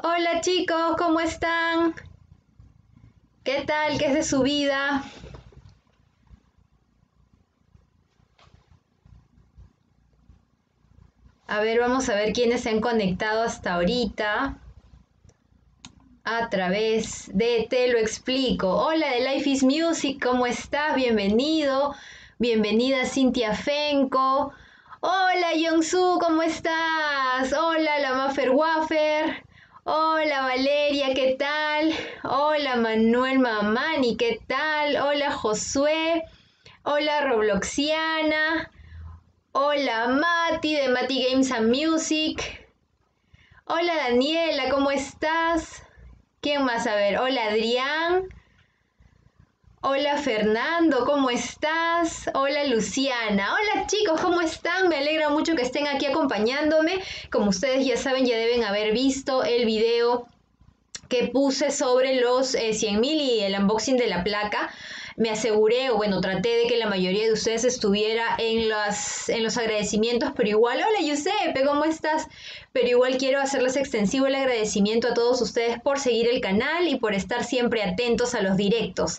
Hola chicos, ¿cómo están? ¿Qué tal? ¿Qué es de su vida? A ver, vamos a ver quiénes se han conectado hasta ahorita a través de Te lo explico. Hola de Life is Music, ¿cómo estás? Bienvenido. Bienvenida Cintia Fenco. Hola Yongsu, ¿cómo estás? Hola la Maffer Waffer. Hola Valeria, ¿qué tal? Hola Manuel Mamani, ¿qué tal? Hola Josué. Hola Robloxiana. Hola Mati de Mati Games and Music. Hola Daniela, ¿cómo estás? ¿Quién más? A ver, hola Adrián. Hola Fernando, ¿cómo estás? Hola Luciana. Hola chicos, ¿cómo están? Me alegra mucho que estén aquí acompañándome. Como ustedes ya saben, ya deben haber visto el video que puse sobre los 100.000 eh, y el unboxing de la placa. Me aseguré, o bueno, traté de que la mayoría de ustedes estuviera en, en los agradecimientos, pero igual, hola Giuseppe, ¿cómo estás? Pero igual quiero hacerles extensivo el agradecimiento a todos ustedes por seguir el canal y por estar siempre atentos a los directos.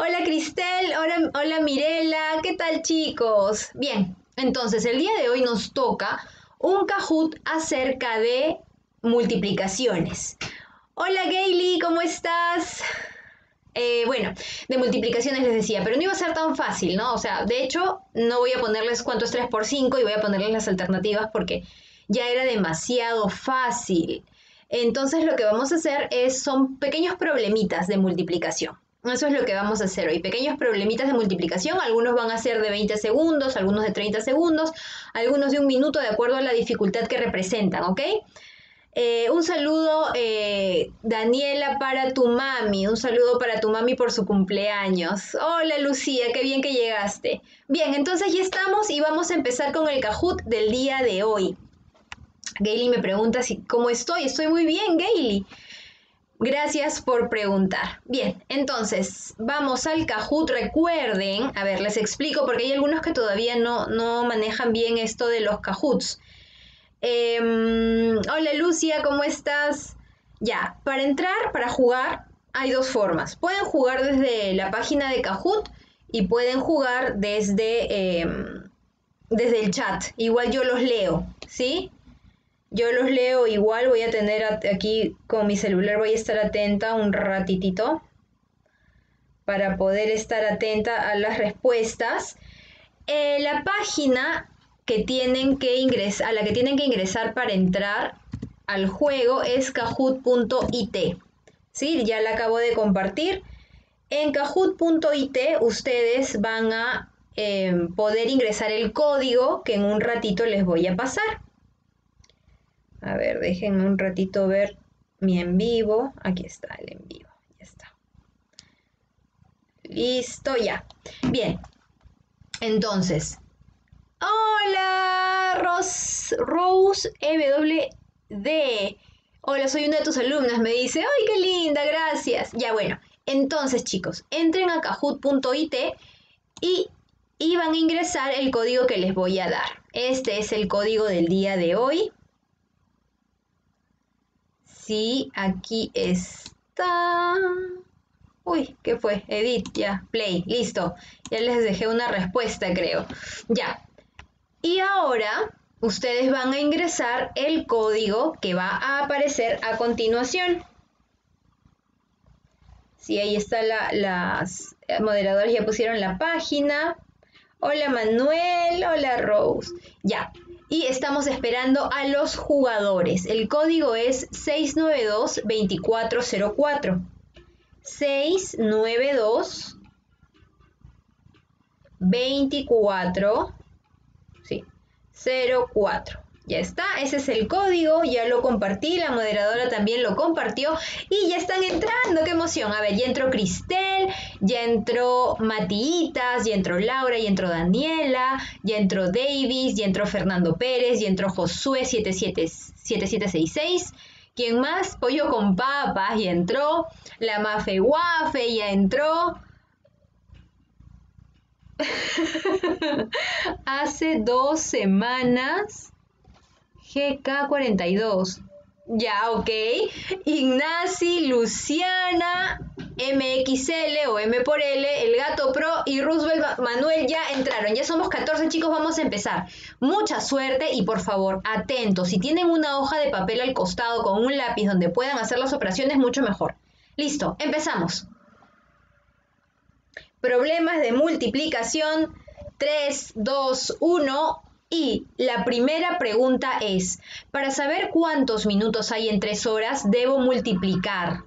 Hola Cristel, hola, hola Mirela, ¿qué tal chicos? Bien, entonces el día de hoy nos toca un Kahoot acerca de multiplicaciones. Hola Gaily, ¿cómo estás? Eh, bueno, de multiplicaciones les decía, pero no iba a ser tan fácil, ¿no? O sea, de hecho, no voy a ponerles cuánto es 3 por 5 y voy a ponerles las alternativas porque ya era demasiado fácil. Entonces lo que vamos a hacer es, son pequeños problemitas de multiplicación. Eso es lo que vamos a hacer hoy. Pequeños problemitas de multiplicación. Algunos van a ser de 20 segundos, algunos de 30 segundos, algunos de un minuto de acuerdo a la dificultad que representan, ¿ok? Eh, un saludo, eh, Daniela, para tu mami. Un saludo para tu mami por su cumpleaños. Hola, Lucía, qué bien que llegaste. Bien, entonces ya estamos y vamos a empezar con el Kahoot del día de hoy. Gaily me pregunta si, cómo estoy. Estoy muy bien, Gaily. Gracias por preguntar. Bien, entonces vamos al Kahoot. Recuerden, a ver, les explico porque hay algunos que todavía no, no manejan bien esto de los Kahoots. Em, hola Lucia, ¿cómo estás? Ya, para entrar, para jugar, hay dos formas. Pueden jugar desde la página de Kahoot y pueden jugar desde, em, desde el chat. Igual yo los leo, ¿sí? Yo los leo igual, voy a tener aquí con mi celular, voy a estar atenta un ratitito para poder estar atenta a las respuestas. Eh, la página que tienen que ingresar, a la que tienen que ingresar para entrar al juego es kahoot.it. ¿Sí? Ya la acabo de compartir. En kahoot.it ustedes van a eh, poder ingresar el código que en un ratito les voy a pasar. A ver, déjenme un ratito ver mi en vivo. Aquí está el en vivo. Ya está. Listo, ya. Bien. Entonces. Hola, Rose, Rose EWD. Hola, soy una de tus alumnas. Me dice, ¡ay, qué linda! Gracias. Ya, bueno. Entonces, chicos, entren a kahoot.it y, y van a ingresar el código que les voy a dar. Este es el código del día de hoy. Sí, aquí está. Uy, ¿qué fue? Edit, ya, play, listo. Ya les dejé una respuesta, creo. Ya. Y ahora ustedes van a ingresar el código que va a aparecer a continuación. Sí, ahí está la, las moderadores ya pusieron la página. Hola Manuel, hola Rose. Ya, y estamos esperando a los jugadores. El código es 692-2404. 692 24 sí, 04. Ya está, ese es el código, ya lo compartí, la moderadora también lo compartió y ya están entrando, qué emoción. A ver, ya entró Cristel, ya entró Matiitas, ya entró Laura, ya entró Daniela, ya entró Davis, ya entró Fernando Pérez, ya entró Josué 7766. ¿Quién más? Pollo con papas, ya entró. La Mafe Wafe, ya entró. Hace dos semanas GK42. Ya, ok. Ignasi, Luciana, MXL o M por L, El Gato Pro y Roosevelt Manuel ya entraron. Ya somos 14 chicos, vamos a empezar. Mucha suerte y por favor, atentos. Si tienen una hoja de papel al costado con un lápiz donde puedan hacer las operaciones, mucho mejor. Listo, empezamos. Problemas de multiplicación 3, 2, 1 y la primera pregunta es, para saber cuántos minutos hay en 3 horas, debo multiplicar.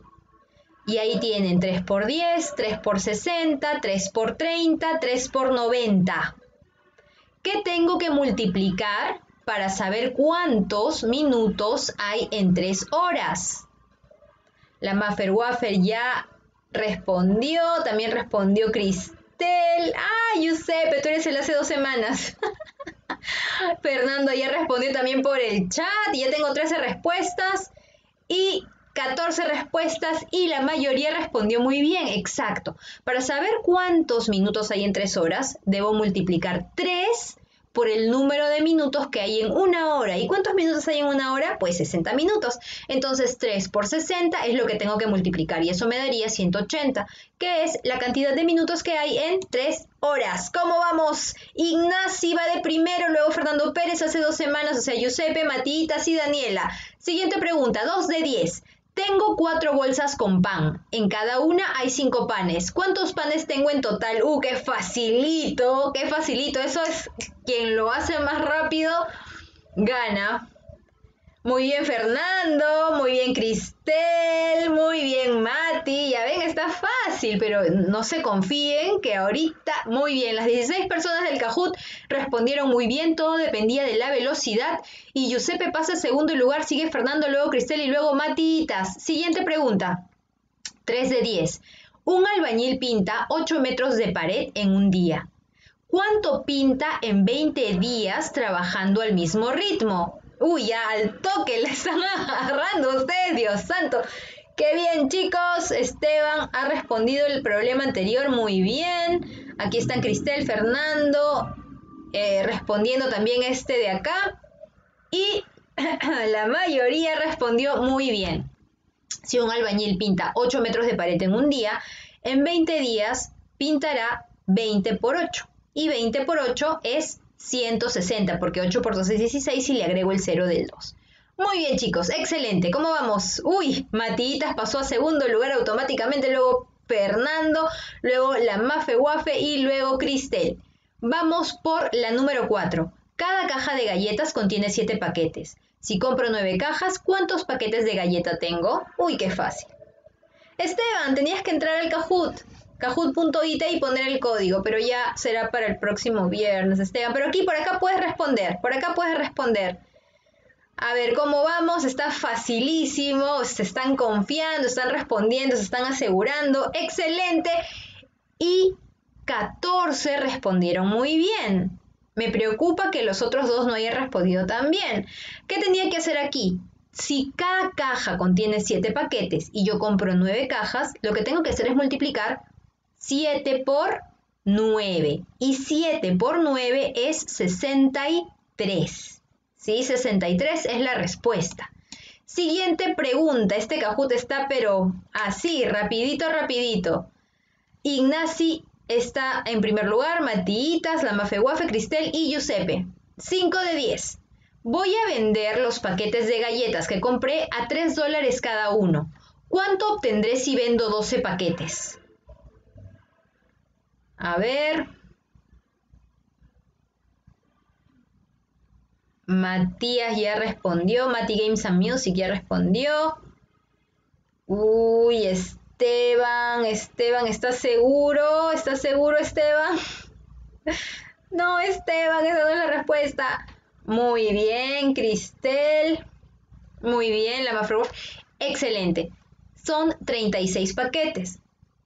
Y ahí tienen 3 por 10, 3 por 60, 3 por 30, 3 por 90. ¿Qué tengo que multiplicar para saber cuántos minutos hay en 3 horas? La Maffer Waffer ya respondió, también respondió Cristel. Ah, Giuseppe, tú eres el hace dos semanas. Fernando ya respondió también por el chat y ya tengo 13 respuestas y 14 respuestas y la mayoría respondió muy bien, exacto. Para saber cuántos minutos hay en 3 horas, debo multiplicar 3 por el número de minutos que hay en una hora. ¿Y cuántos minutos hay en una hora? Pues 60 minutos. Entonces 3 por 60 es lo que tengo que multiplicar y eso me daría 180, que es la cantidad de minutos que hay en 3 horas. ¿Cómo vamos? Ignacy va de primero, luego Fernando Pérez hace dos semanas, o sea, Giuseppe, Matitas y Daniela. Siguiente pregunta, 2 de 10. Tengo cuatro bolsas con pan. En cada una hay cinco panes. ¿Cuántos panes tengo en total? ¡Uh, qué facilito! ¡Qué facilito! Eso es quien lo hace más rápido, gana. Muy bien Fernando, muy bien Cristel, muy bien Mati. Ya ven, está fácil, pero no se confíen que ahorita, muy bien, las 16 personas del Cajut respondieron muy bien, todo dependía de la velocidad. Y Giuseppe pasa segundo lugar, sigue Fernando, luego Cristel y luego Matitas. Siguiente pregunta, 3 de 10. Un albañil pinta 8 metros de pared en un día. ¿Cuánto pinta en 20 días trabajando al mismo ritmo? Uy, ya al toque le están agarrando ustedes, Dios santo. Qué bien, chicos. Esteban ha respondido el problema anterior muy bien. Aquí están Cristel, Fernando, eh, respondiendo también este de acá. Y la mayoría respondió muy bien. Si un albañil pinta 8 metros de pared en un día, en 20 días pintará 20 por 8. Y 20 por 8 es 160, porque 8 por 2 es 16 y le agrego el 0 del 2. Muy bien chicos, excelente. ¿Cómo vamos? Uy, Matitas pasó a segundo lugar automáticamente, luego Fernando, luego la Mafe Wafe y luego Cristel. Vamos por la número 4. Cada caja de galletas contiene 7 paquetes. Si compro 9 cajas, ¿cuántos paquetes de galleta tengo? Uy, qué fácil. Esteban, tenías que entrar al Kahoot. Kahoot.it y poner el código, pero ya será para el próximo viernes, Esteban. Pero aquí por acá puedes responder, por acá puedes responder. A ver, ¿cómo vamos? Está facilísimo, se están confiando, están respondiendo, se están asegurando. Excelente. Y 14 respondieron muy bien. Me preocupa que los otros dos no hayan respondido tan bien. ¿Qué tenía que hacer aquí? Si cada caja contiene 7 paquetes y yo compro 9 cajas, lo que tengo que hacer es multiplicar 7 por 9. Y 7 por 9 es 63. ¿Sí? 63 es la respuesta. Siguiente pregunta. Este cajut está pero así, rapidito, rapidito. Ignasi está en primer lugar, Matiitas, la Mafeguafe, Cristel y Giuseppe. 5 de 10. Voy a vender los paquetes de galletas que compré a 3 dólares cada uno. ¿Cuánto obtendré si vendo 12 paquetes? A ver. Matías ya respondió. Mati Games and Music ya respondió. Uy, Esteban, Esteban, ¿estás seguro? ¿Estás seguro, Esteban? no, Esteban, esa no es la respuesta. Muy bien, Cristel. Muy bien, la Mafro. Excelente. Son 36 paquetes.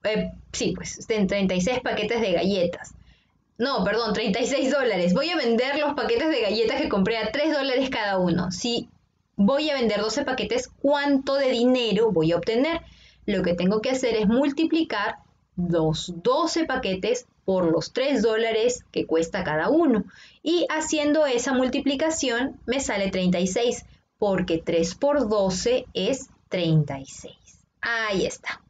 Eh, sí, pues, en 36 paquetes de galletas. No, perdón, 36 dólares. Voy a vender los paquetes de galletas que compré a 3 dólares cada uno. Si voy a vender 12 paquetes, ¿cuánto de dinero voy a obtener? Lo que tengo que hacer es multiplicar los 12 paquetes por los 3 dólares que cuesta cada uno. Y haciendo esa multiplicación me sale 36. porque 3 por 12 es 36. Ahí está.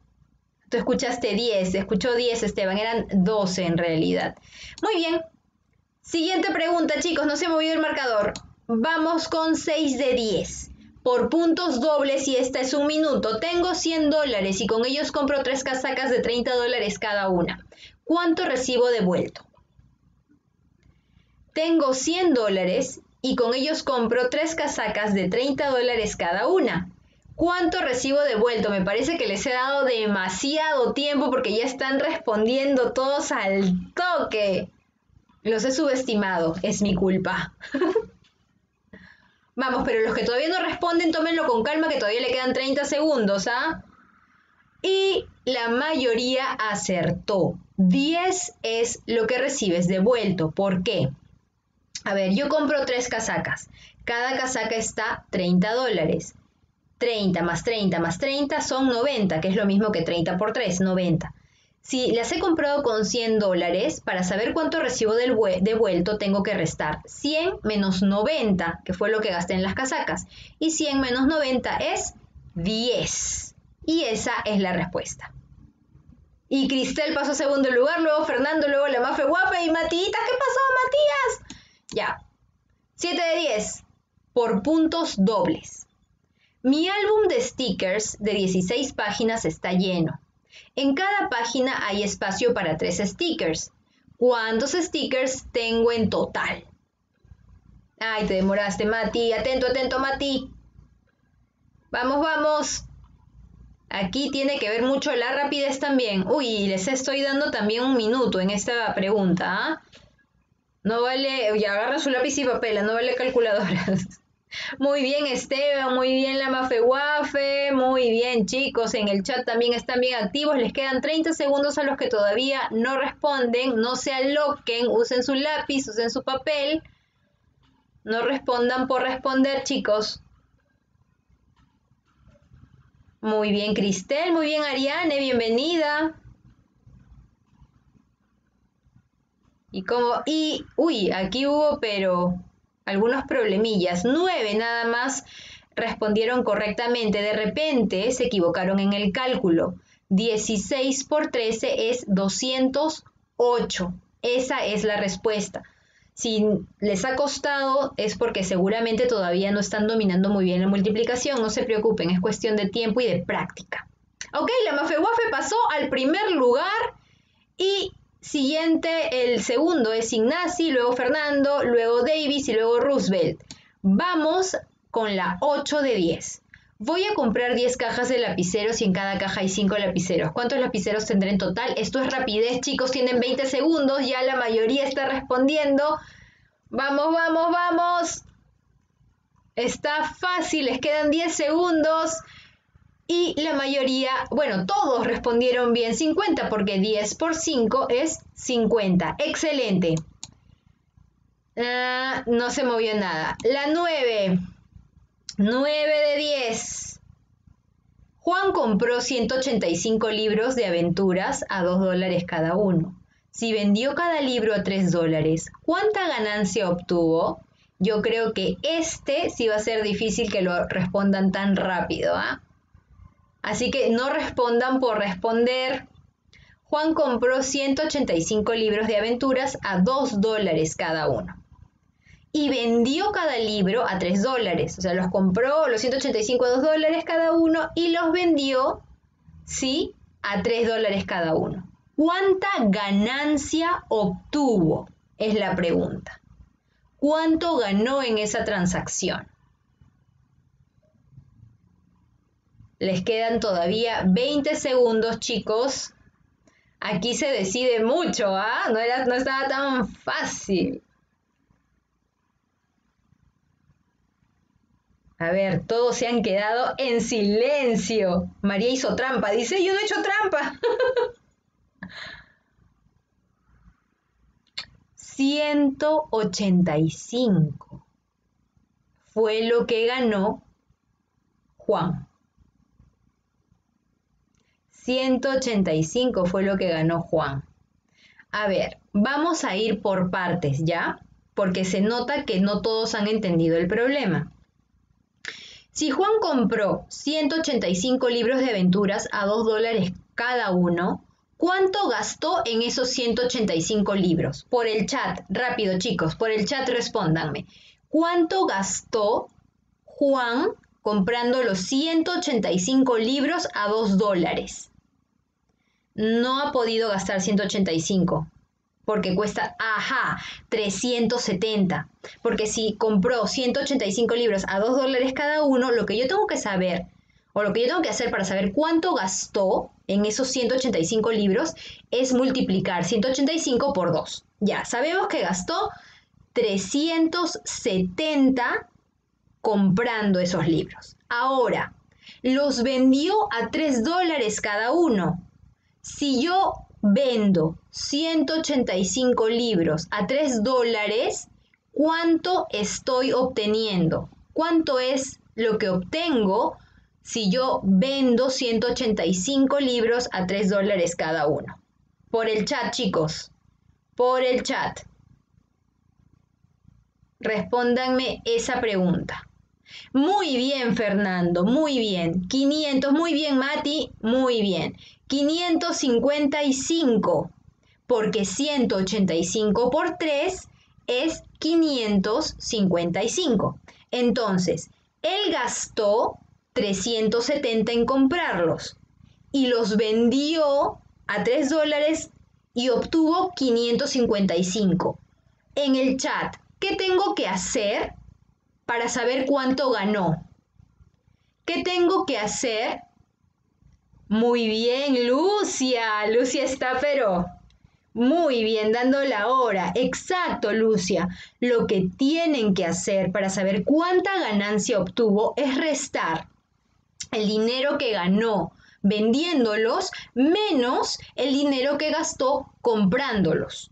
Tú escuchaste 10, escuchó 10 Esteban, eran 12 en realidad. Muy bien. Siguiente pregunta, chicos, no se movió el marcador. Vamos con 6 de 10. Por puntos dobles y esta es un minuto. Tengo 100 dólares y con ellos compro tres casacas de 30 dólares cada una. ¿Cuánto recibo devuelto? Tengo 100 dólares y con ellos compro tres casacas de 30 dólares cada una. ¿Cuánto recibo devuelto? Me parece que les he dado demasiado tiempo porque ya están respondiendo todos al toque. Los he subestimado, es mi culpa. Vamos, pero los que todavía no responden, tómenlo con calma que todavía le quedan 30 segundos, ¿ah? Y la mayoría acertó. 10 es lo que recibes devuelto. ¿Por qué? A ver, yo compro tres casacas. Cada casaca está 30 dólares. 30 más 30 más 30 son 90, que es lo mismo que 30 por 3, 90. Si las he comprado con 100 dólares, para saber cuánto recibo del devuelto tengo que restar 100 menos 90, que fue lo que gasté en las casacas. Y 100 menos 90 es 10. Y esa es la respuesta. Y Cristel pasó a segundo lugar, luego Fernando, luego la Mafe Guapa y Matita. ¿Qué pasó, Matías? Ya. 7 de 10 por puntos dobles. Mi álbum de stickers de 16 páginas está lleno. En cada página hay espacio para tres stickers. ¿Cuántos stickers tengo en total? Ay, te demoraste, Mati. Atento, atento, Mati. Vamos, vamos. Aquí tiene que ver mucho la rapidez también. Uy, les estoy dando también un minuto en esta pregunta. ¿ah? No vale, ya agarra su lápiz y papel, no vale calculadoras. Muy bien, Esteban, muy bien la Mafe Wafe, muy bien, chicos, en el chat también están bien activos. Les quedan 30 segundos a los que todavía no responden, no se aloquen, usen su lápiz, usen su papel. No respondan por responder, chicos. Muy bien, Cristel, muy bien, Ariane, bienvenida. Y como, y, uy, aquí hubo, pero algunos problemillas. Nueve nada más respondieron correctamente. De repente se equivocaron en el cálculo. 16 por 13 es 208. Esa es la respuesta. Si les ha costado es porque seguramente todavía no están dominando muy bien la multiplicación. No se preocupen, es cuestión de tiempo y de práctica. Ok, la Mafeguafe pasó al primer lugar y Siguiente, el segundo es Ignasi, luego Fernando, luego Davis y luego Roosevelt. Vamos con la 8 de 10. Voy a comprar 10 cajas de lapiceros y en cada caja hay 5 lapiceros. ¿Cuántos lapiceros tendré en total? Esto es rapidez, chicos, tienen 20 segundos, ya la mayoría está respondiendo. Vamos, vamos, vamos. Está fácil, les quedan 10 segundos y la mayoría, bueno, todos respondieron bien 50 porque 10 por 5 es 50. Excelente. Ah, no se movió nada. La 9. 9 de 10. Juan compró 185 libros de aventuras a 2 dólares cada uno. Si vendió cada libro a 3 dólares, ¿cuánta ganancia obtuvo? Yo creo que este sí va a ser difícil que lo respondan tan rápido. ¿ah? Así que no respondan por responder. Juan compró 185 libros de aventuras a 2 dólares cada uno. Y vendió cada libro a 3 dólares. O sea, los compró los 185 a 2 dólares cada uno y los vendió, sí, a 3 dólares cada uno. ¿Cuánta ganancia obtuvo? Es la pregunta. ¿Cuánto ganó en esa transacción? Les quedan todavía 20 segundos, chicos. Aquí se decide mucho, ¿ah? No, no estaba tan fácil. A ver, todos se han quedado en silencio. María hizo trampa. Dice, yo no he hecho trampa. 185 fue lo que ganó Juan. 185 fue lo que ganó Juan. A ver, vamos a ir por partes, ¿ya? Porque se nota que no todos han entendido el problema. Si Juan compró 185 libros de aventuras a 2 dólares cada uno, ¿cuánto gastó en esos 185 libros? Por el chat, rápido chicos, por el chat respóndanme. ¿Cuánto gastó Juan comprando los 185 libros a 2 dólares? No ha podido gastar 185 porque cuesta, ajá, 370. Porque si compró 185 libros a 2 dólares cada uno, lo que yo tengo que saber, o lo que yo tengo que hacer para saber cuánto gastó en esos 185 libros, es multiplicar 185 por 2. Ya, sabemos que gastó 370 comprando esos libros. Ahora, los vendió a 3 dólares cada uno. Si yo vendo 185 libros a 3 dólares, ¿cuánto estoy obteniendo? ¿Cuánto es lo que obtengo si yo vendo 185 libros a 3 dólares cada uno? Por el chat, chicos. Por el chat. Respóndanme esa pregunta. Muy bien, Fernando, muy bien. 500, muy bien, Mati, muy bien. 555, porque 185 por 3 es 555. Entonces, él gastó 370 en comprarlos y los vendió a 3 dólares y obtuvo 555. En el chat, ¿Qué tengo que hacer para saber cuánto ganó? ¿Qué tengo que hacer? Muy bien, Lucia. Lucia está pero muy bien, dando la hora. Exacto, Lucia. Lo que tienen que hacer para saber cuánta ganancia obtuvo es restar el dinero que ganó vendiéndolos menos el dinero que gastó comprándolos.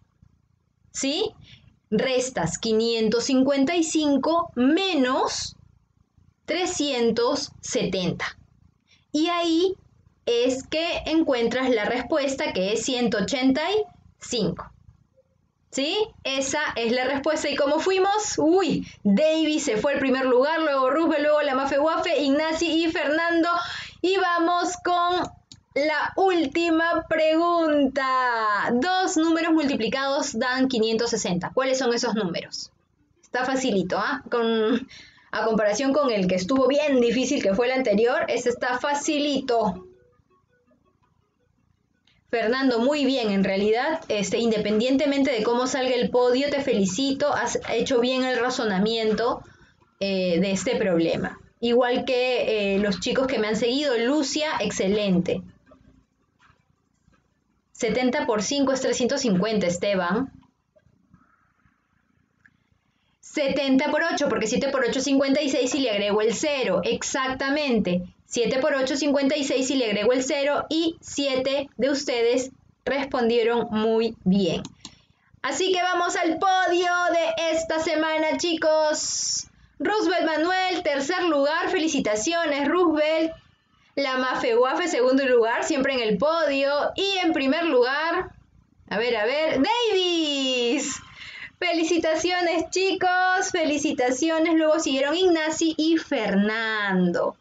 ¿Sí? Restas 555 menos 370. Y ahí es que encuentras la respuesta que es 185. ¿Sí? Esa es la respuesta. ¿Y cómo fuimos? Uy, David se fue al primer lugar, luego Rubén, luego la Mafe Wafe, Ignacy y Fernando. Y vamos con la última pregunta. Dos números multiplicados dan 560. ¿Cuáles son esos números? Está facilito, ¿ah? A comparación con el que estuvo bien difícil, que fue el anterior, este está facilito. Fernando, muy bien, en realidad, este, independientemente de cómo salga el podio, te felicito, has hecho bien el razonamiento eh, de este problema. Igual que eh, los chicos que me han seguido, Lucia, excelente. 70 por 5 es 350, Esteban. 70 por 8, porque 7 por 8 es 56 y le agrego el 0. Exactamente. 7 por 8 es 56 y le agrego el 0 y 7 de ustedes respondieron muy bien. Así que vamos al podio de esta semana, chicos. Roosevelt Manuel, tercer lugar. Felicitaciones, Roosevelt. La Mafeguafe, segundo lugar, siempre en el podio. Y en primer lugar, a ver, a ver, Davis. Felicitaciones chicos, felicitaciones. Luego siguieron Ignasi y Fernando.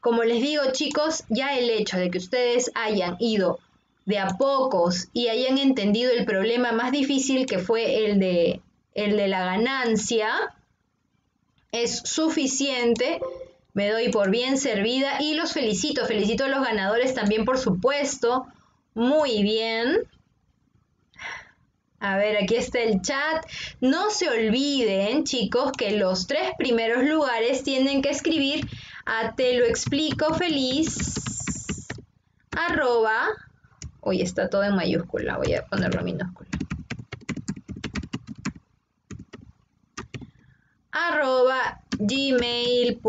Como les digo chicos, ya el hecho de que ustedes hayan ido de a pocos y hayan entendido el problema más difícil que fue el de, el de la ganancia, es suficiente me doy por bien servida y los felicito. Felicito a los ganadores también, por supuesto. Muy bien. A ver, aquí está el chat. No se olviden, chicos, que los tres primeros lugares tienen que escribir a te lo explico feliz arroba. Hoy está todo en mayúscula, voy a ponerlo en minúscula. arroba gmail.com,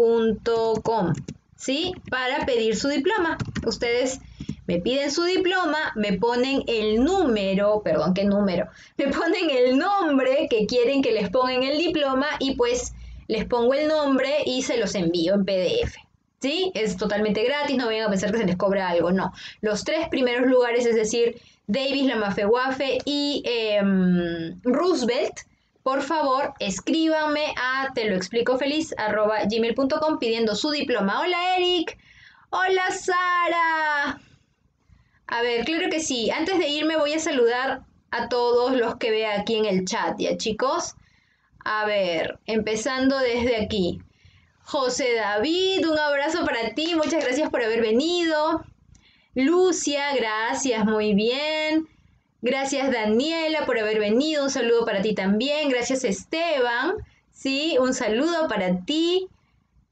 ¿sí? Para pedir su diploma. Ustedes me piden su diploma, me ponen el número, perdón, ¿qué número? Me ponen el nombre que quieren que les pongan el diploma y pues les pongo el nombre y se los envío en PDF. ¿Sí? Es totalmente gratis, no vayan a pensar que se les cobra algo, no. Los tres primeros lugares, es decir, Davis, la Wafe y em, Roosevelt, por favor, escríbanme a te lo explico feliz gmail.com pidiendo su diploma. Hola Eric. Hola Sara. A ver, claro que sí. Antes de irme voy a saludar a todos los que vea aquí en el chat, ¿ya chicos? A ver, empezando desde aquí. José David, un abrazo para ti, muchas gracias por haber venido. Lucia, gracias, muy bien. Gracias Daniela por haber venido, un saludo para ti también. Gracias Esteban, sí, un saludo para ti.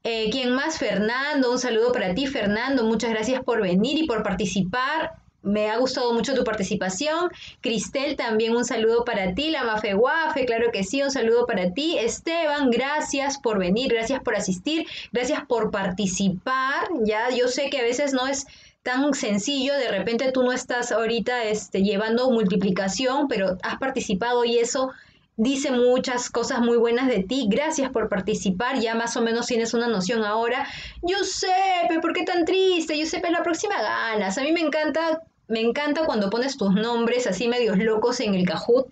Eh, ¿Quién más? Fernando, un saludo para ti Fernando, muchas gracias por venir y por participar. Me ha gustado mucho tu participación. Cristel, también un saludo para ti. La Mafe Guafe, claro que sí, un saludo para ti. Esteban, gracias por venir, gracias por asistir, gracias por participar. Ya, yo sé que a veces no es tan sencillo, de repente tú no estás ahorita este, llevando multiplicación, pero has participado y eso dice muchas cosas muy buenas de ti. Gracias por participar. Ya más o menos tienes una noción ahora. Giuseppe, ¿por qué tan triste? Giuseppe, la próxima ganas. A mí me encanta me encanta cuando pones tus nombres así medios locos en el Kahoot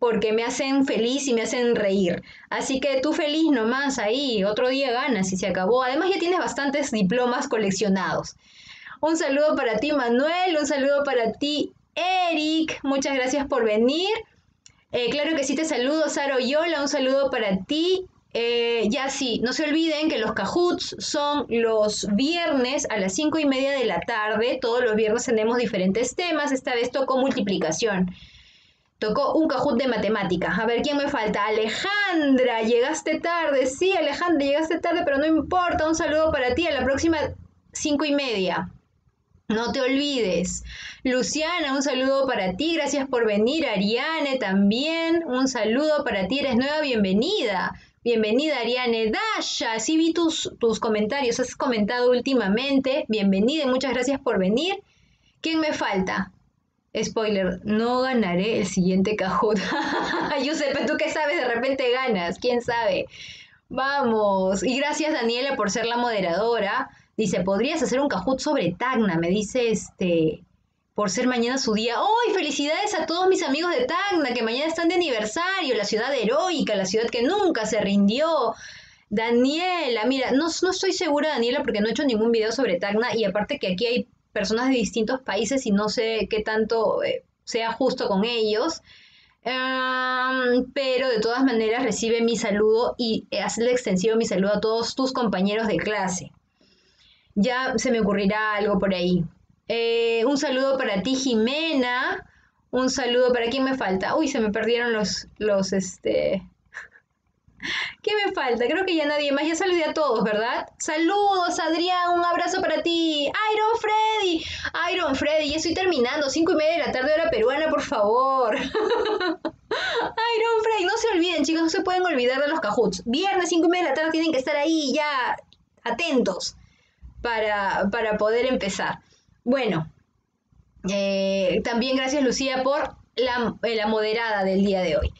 porque me hacen feliz y me hacen reír. Así que tú feliz nomás ahí, otro día ganas y se acabó. Además ya tienes bastantes diplomas coleccionados. Un saludo para ti Manuel, un saludo para ti Eric, muchas gracias por venir. Eh, claro que sí te saludo, Sara Oyola, un saludo para ti. Eh, ya sí, no se olviden que los cajuts son los viernes a las 5 y media de la tarde. Todos los viernes tenemos diferentes temas. Esta vez tocó multiplicación. Tocó un cajut de matemáticas. A ver, ¿quién me falta? Alejandra, llegaste tarde. Sí, Alejandra, llegaste tarde, pero no importa. Un saludo para ti. A la próxima 5 y media. No te olvides. Luciana, un saludo para ti. Gracias por venir. Ariane también. Un saludo para ti. Eres nueva. Bienvenida. Bienvenida Ariane Dasha, sí vi tus, tus comentarios, has comentado últimamente. Bienvenida y muchas gracias por venir. ¿Quién me falta? Spoiler, no ganaré el siguiente Kahoot. Pero tú qué sabes, de repente ganas, quién sabe. Vamos. Y gracias Daniela por ser la moderadora. Dice, podrías hacer un Kahoot sobre Tacna, me dice este por ser mañana su día. ¡Hoy! felicidades a todos mis amigos de Tacna que mañana están de aniversario! La ciudad heroica, la ciudad que nunca se rindió. Daniela, mira, no, no estoy segura, Daniela, porque no he hecho ningún video sobre Tacna y aparte que aquí hay personas de distintos países y no sé qué tanto eh, sea justo con ellos. pero de todas maneras recibe mi saludo y hazle extensivo mi saludo a todos tus compañeros de clase. Ya se me ocurrirá algo por ahí. Eh, un saludo para ti, Jimena. Un saludo para quién me falta. Uy, se me perdieron los, los, este... ¿Qué me falta? Creo que ya nadie más. Ya saludé a todos, ¿verdad? Saludos, Adrián. Un abrazo para ti. Iron Freddy. Iron Freddy. Ya estoy terminando. Cinco y media de la tarde, hora peruana, por favor. Iron Freddy. No se olviden, chicos. No se pueden olvidar de los cajuts. Viernes, cinco y media de la tarde, tienen que estar ahí ya atentos para, para poder empezar. Bueno, eh, también gracias Lucía por la, eh, la, moderada del día de hoy.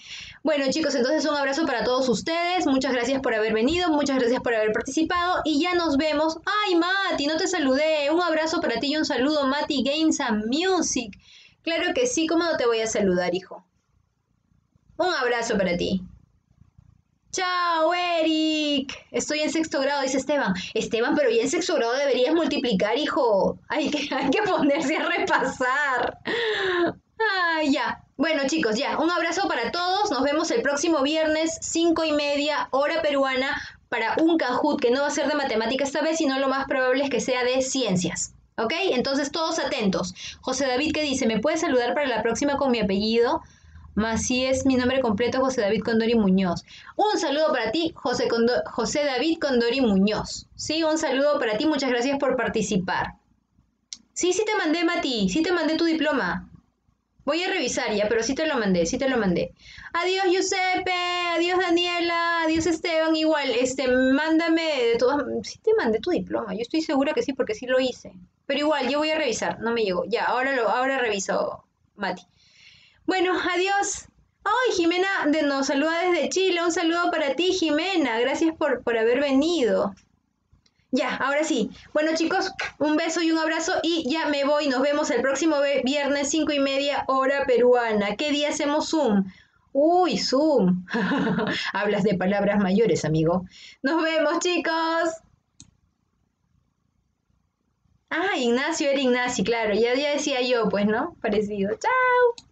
Bueno chicos, entonces un abrazo para todos ustedes, muchas gracias por haber venido, muchas gracias por haber participado y ya nos vemos. Ay Mati, no te saludé, un abrazo para ti y un saludo Mati Games and Music. Claro que sí, ¿cómo no te voy a saludar hijo? Un abrazo para ti. Chao, Eric. Estoy en sexto grado, dice Esteban. Esteban, pero ya en sexto grado deberías multiplicar, hijo. Hay que, hay que ponerse a repasar. Ah, ya. Bueno, chicos, ya. Un abrazo para todos. Nos vemos el próximo viernes, cinco y media, hora peruana, para un Kahoot que no va a ser de matemática esta vez, sino lo más probable es que sea de ciencias. ¿Ok? Entonces, todos atentos. José David, ¿qué dice? ¿Me puedes saludar para la próxima con mi apellido? Masí es mi nombre completo, José David Condori Muñoz. Un saludo para ti, José, José David Condori Muñoz. Sí, un saludo para ti, muchas gracias por participar. Sí, sí te mandé, Mati, sí te mandé tu diploma. Voy a revisar ya, pero sí te lo mandé, sí te lo mandé. Adiós, Giuseppe, adiós, Daniela, adiós, Esteban, igual, este, mándame de todas, sí te mandé tu diploma, yo estoy segura que sí, porque sí lo hice. Pero igual, yo voy a revisar, no me llegó. Ya, ahora lo, ahora reviso, Mati. Bueno, adiós. Ay, Jimena nos saluda desde Chile. Un saludo para ti, Jimena. Gracias por, por haber venido. Ya, ahora sí. Bueno, chicos, un beso y un abrazo y ya me voy. Nos vemos el próximo viernes, cinco y media, hora peruana. ¿Qué día hacemos Zoom? Uy, Zoom. Hablas de palabras mayores, amigo. Nos vemos, chicos. Ah, Ignacio era Ignacio, claro. Ya, ya decía yo, pues, ¿no? Parecido. Chao.